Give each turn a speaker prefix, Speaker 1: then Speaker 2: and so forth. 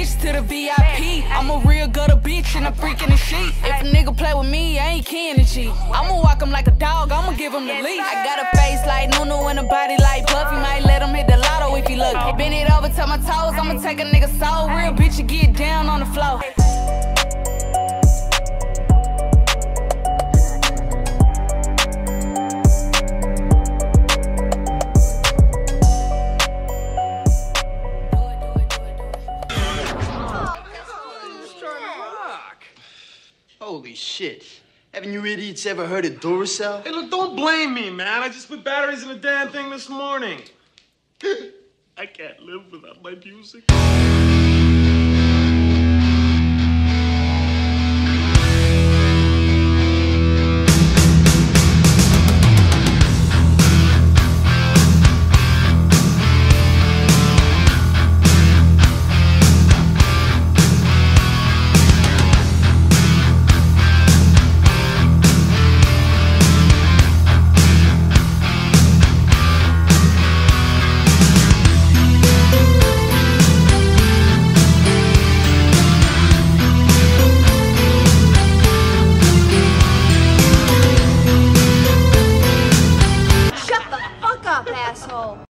Speaker 1: bitch to the VIP. I'm a real gutter bitch and I'm freaking the sheet. If a nigga play with me, I ain't to cheat. I'ma walk him like a dog, I'ma give him the leash. I got a face like Nunu and a body like Buffy. Might let him hit the lotto if he lucky. Bend it over to my toes, I'ma take a nigga soul. Real bitch, you get down on the floor.
Speaker 2: Holy shit. Haven't you idiots ever heard of Duracell?
Speaker 3: Hey, look, don't blame me, man. I just put batteries in the damn thing this morning. I can't live without my music. asshole.